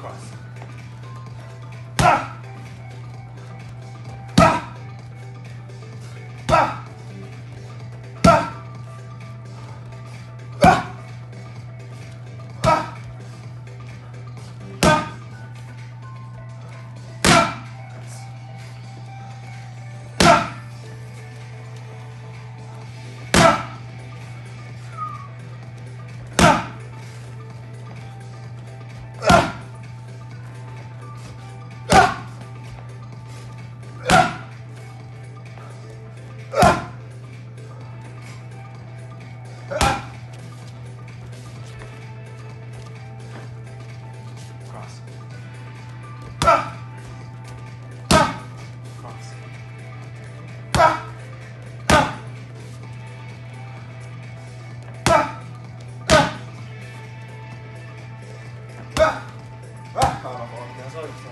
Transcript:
Cross. Cross. Cross. Ah, ah, oh, ya sabes,